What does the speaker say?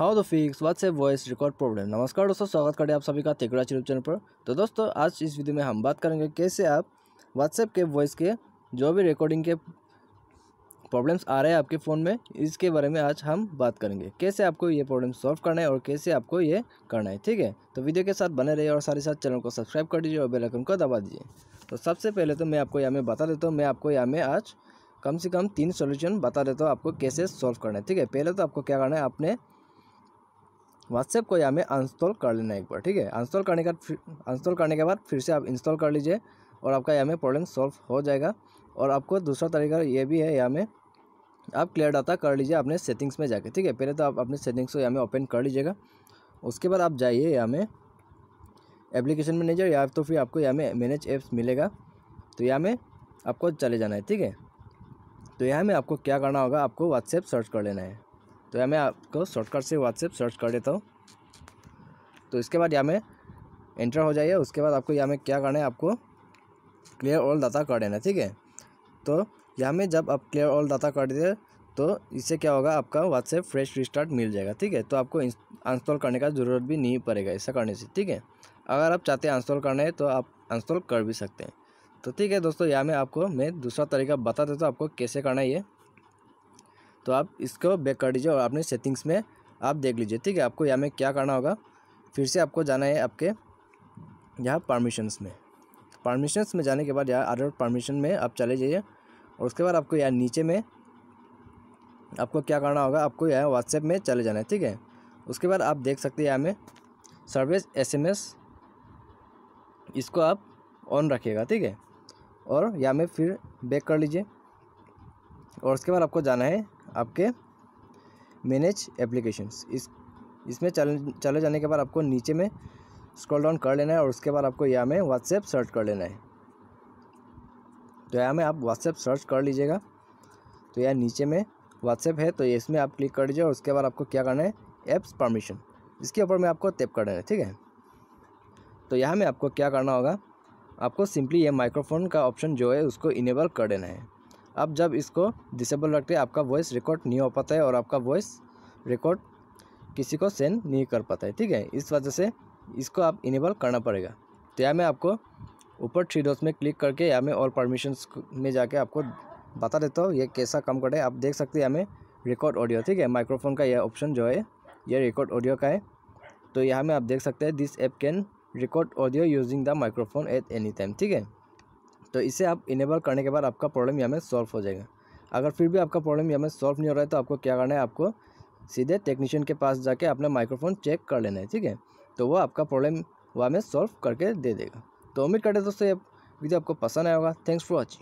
How the fix WhatsApp voice record problem. नमस्कार दोस्तों, स्वागत करते हैं आप सभी का तेगड़ा यूट्यूब चैनल पर। तो दोस्तों, आज इस वीडियो में हम बात करेंगे कैसे आप व्हाट्सएप के वॉइस के जो भी रिकॉर्डिंग के प्रॉब्लम्स आ रहे हैं आपके फ़ोन में, इसके बारे में आज हम बात करेंगे। कैसे आपको ये प्रॉब्लम सॉल्व करना है और कैसे आपको ये करना है, ठीक है? तो वीडियो के साथ बने रहिए और साथ ही साथ चैनल को सब्सक्राइब कर दीजिए और बेल आइकन को दबा दीजिए। तो सबसे पहले तो मैं आपको यहाँ में बता देता हूँ, मैं आपको यहाँ में आज कम से कम तीन सोल्यूशन बता देता हूँ आपको कैसे सॉल्व करना है, ठीक है? पहले तो आपको क्या करना है, आपने व्हाट्सएप को यहाँ में अनस्टॉल कर लेना एक बार, ठीक है? अनस्टॉल करने का अनस्टॉल करने के बाद फिर से आप इंस्टॉल कर लीजिए और आपका यहाँ में प्रॉब्लम सॉल्व हो जाएगा। और आपको दूसरा तरीका ये भी है यहाँ में आप क्लियर डाटा कर लीजिए अपने सेटिंग्स में जाके, ठीक है? पहले तो आप अपने सेटिंग्स को यहाँ में ओपन कर लीजिएगा। उसके बाद आप जाइए यहाँ में एप्लीकेशन मैनेजर या तो फिर आपको यहाँ में मैनेज एप्स मिलेगा। तो यहाँ में आपको चले जाना है, ठीक है? तो यहाँ में आपको क्या करना होगा, आपको व्हाट्सएप सर्च कर लेना है। तो यहाँ मैं आपको शॉर्टकट से व्हाट्सएप सर्च कर देता हूँ। तो इसके बाद यहाँ में एंटर हो जाइए। उसके बाद आपको यहाँ में क्या करना है, आपको क्लियर ऑल डाटा कर देना ठीक है? तो यहाँ में जब आप क्लियर ऑल डाटा कर दीजिए तो इससे क्या होगा, आपका व्हाट्सएप फ्रेश रिस्टार्ट मिल जाएगा, ठीक है? तो आपको इंस्टॉल करने का ज़रूरत भी नहीं पड़ेगा ऐसा करने से, ठीक है? अगर आप चाहते हैं इंस्टॉल करना है तो आप इंस्टॉल कर भी सकते हैं। तो ठीक है दोस्तों, यहाँ में आपको मैं दूसरा तरीका बता देता हूँ, आपको कैसे करना है ये। तो आप इसको बैक कर दीजिए और अपने सेटिंग्स में आप देख लीजिए, ठीक है? आपको यहाँ में क्या करना होगा? फिर से आपको जाना है आपके यहाँ परमिशंस में। परमिशंस में जाने के बाद यहाँ अदर परमिशन में आप चले जाइए और उसके बाद आपको यहाँ नीचे में आपको क्या करना होगा? आपको यहाँ व्हाट्सएप में चले जाना है, ठीक है? उसके बाद आप देख सकते हैं यहाँ में सर्विस एसएमएस इसको आप ऑन रखिएगा, ठीक है? और यहाँ में फिर बैक कर लीजिए और उसके बाद आपको जाना है आपके मैनेज एप्लीकेशंस इस, इसमें चले चले जाने के बाद आपको नीचे में स्क्रॉल डाउन कर लेना है और उसके बाद आपको यहाँ में व्हाट्सएप सर्च कर लेना है। तो यहाँ में आप व्हाट्सएप सर्च कर लीजिएगा। तो यहाँ नीचे में व्हाट्सएप है तो इसमें आप क्लिक कर दीजिए और उसके बाद आपको क्या करना है? ऐप्स परमिशन इसके ऊपर में आपको टैप कर देना है, ठीक है? तो यहाँ में आपको क्या करना होगा? आपको सिंपली ये माइक्रोफोन का ऑप्शन जो है, उसको इनेबल कर देना है। अब जब इसको डिसेबल रखते हैं, आपका वॉइस रिकॉर्ड नहीं हो पाता है और आपका वॉइस रिकॉर्ड किसी को सेंड नहीं कर पाता है, ठीक है? इस वजह से इसको आप इनेबल करना पड़ेगा। तो यहाँ मैं आपको ऊपर थ्री डॉट्स में क्लिक करके यहाँ में और परमिशंस में जाके आपको बता देता हूँ, ये कैसा काम करे आप देख सकते हैं यहाँ में रिकॉर्ड ऑडियो ठीक है? माइक्रोफोन का यह ऑप्शन जो है, यह रिकॉर्ड ऑडियो का है। तो यहाँ में आप देख सकते हैं this app can record audio using the microphone at any time ठीक है? तो इसे आप इनेबल करने के बाद आपका प्रॉब्लम यहाँ में सॉल्व हो जाएगा। अगर फिर भी आपका प्रॉब्लम यहाँ में सॉल्व नहीं हो रहा है तो आपको क्या करना है? आपको सीधे टेक्नीशियन के पास जाके अपना माइक्रोफोन चेक कर लेना है, ठीक है? तो वो आपका प्रॉब्लम वहाँ में सॉल्व करके दे देगा। तो उम्मीद करते दोस्तों, ये वीडियो आपको पसंद आया होगा। Thanks for watching